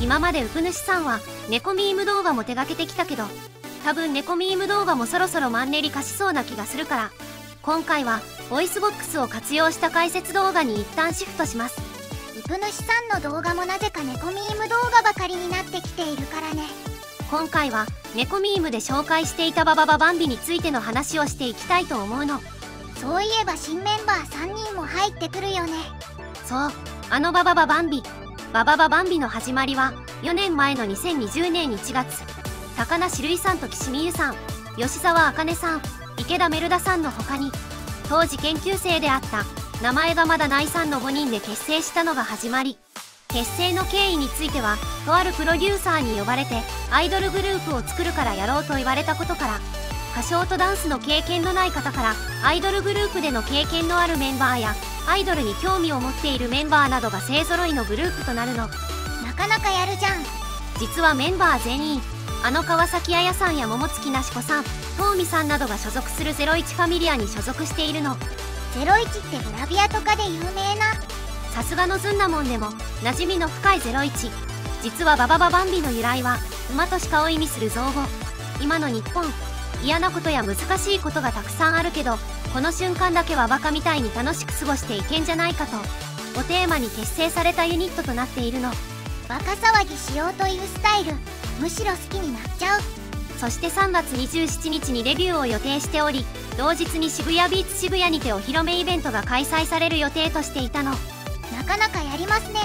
今までウプ主さんは猫ミーム動画も手掛けてきたけど多分猫ミーム動画もそろそろマンネリ化しそうな気がするから今回はボイスボックスを活用した解説動画に一旦シフトします。ウプ主さんの動画もなぜか猫ミーム動画ばかりになってきているからね。今回は猫ミームで紹介していたババババンビについての話をしていきたいと思うの。そういえば新メンバー3人も入ってくるよね。そうあのババババンビババババンビの始まりは4年前の2020年1月。高梨瑠衣さんと岸美優さん吉沢茜さん池田メルダさんの他に当時研究生であった名前がまだないさんの5人で結成したのが始まり結成の経緯についてはとあるプロデューサーに呼ばれてアイドルグループを作るからやろうと言われたことから歌唱とダンスの経験のない方からアイドルグループでの経験のあるメンバーやアイドルに興味を持っているメンバーなどが勢ぞろいのグループとなるの。なかなかやるじゃん。実はメンバー全員あの川崎彩さんや桃月なし子さん東美さんなどが所属するゼロイチファミリアに所属しているの。ゼロイチってグラビアとかで有名な？さすがのずんなもんでも馴染みの深いゼロイチ。実はババババンビの由来は馬と鹿を意味する造語。今の日本嫌なことや難しいことがたくさんあるけどこの瞬間だけはバカみたいに楽しく過ごしていけんじゃないかとをテーマに結成されたユニットとなっているの。バカ騒ぎしようというスタイルむしろ好きになっちゃう。そして3月27日にデビューを予定しており同日に渋谷ビーツ渋谷にてお披露目イベントが開催される予定としていたの。なかなかやりますね。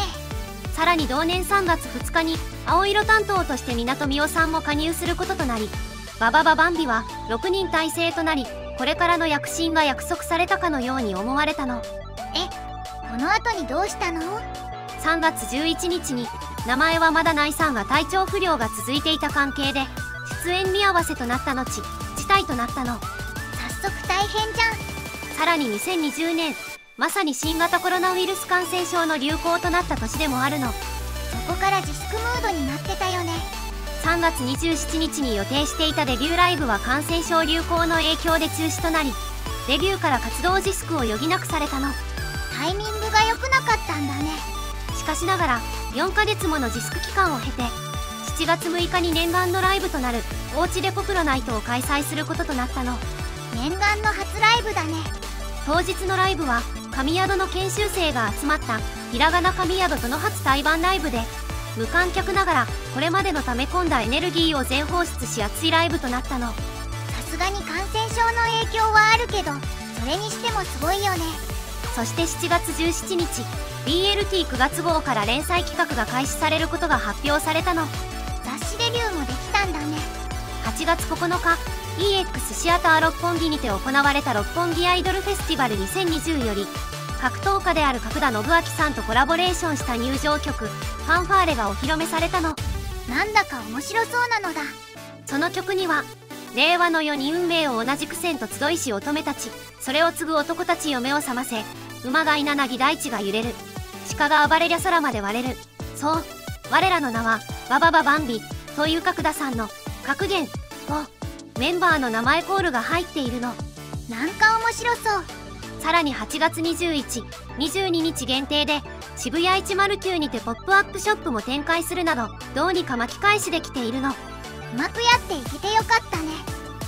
さらに同年3月2日に青色担当として港美桜さんも加入することとなりババババンビは6人体制となりこれからの躍進が約束されたかのように思われたの。えこの後にどうしたの？3月11日に名前はまだないさんが体調不良が続いていた関係で出演見合わせとなった後事態となったの。早速大変じゃん。さらに2020年まさに新型コロナウイルス感染症の流行となった年でもあるの。そこから自粛ムードになってたよね3月27日に予定していたデビューライブは感染症流行の影響で中止となりデビューから活動自粛を余儀なくされたの。タイミングが良くなかったんだね。しかしながら4ヶ月もの自粛期間を経て7月6日に念願のライブとなるおうちでポプロナイトを開催することとなったの。念願の初ライブだね。当日のライブは神宿の研修生が集まったひらがな神宿との初対バンライブで無観客ながらこれまでの溜め込んだエネルギーを全放出し熱いライブとなったの。さすがに感染症の影響はあるけどそれにしてもすごいよね。そして7月17日 BLT9 月号から連載企画が開始されることが発表されたの。雑誌デビューもできたんだね。8月9日 EX シアター六本木にて行われた六本木アイドルフェスティバル2020より格闘家である角田信明さんとコラボレーションした入場曲「ファンファーレ」がお披露目されたの。なんだか面白そうなのだ。その曲には令和の世に運命を同じくせんと集いし乙女たちそれを継ぐ男たちよ目を覚ませ馬が稲ぎ大地が揺れる。鹿が暴れりゃ空まで割れる。そう我らの名はババババンビという角田さんの格言。とメンバーの名前コールが入っているの。なんか面白そうさらに8月21、22日限定で渋谷109にてポップアップショップも展開するなどどうにか巻き返しできているの。うまくやっていけてよかったね。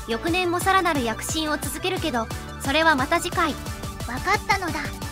翌年もさらなる躍進を続けるけどそれはまた次回。わかったのだ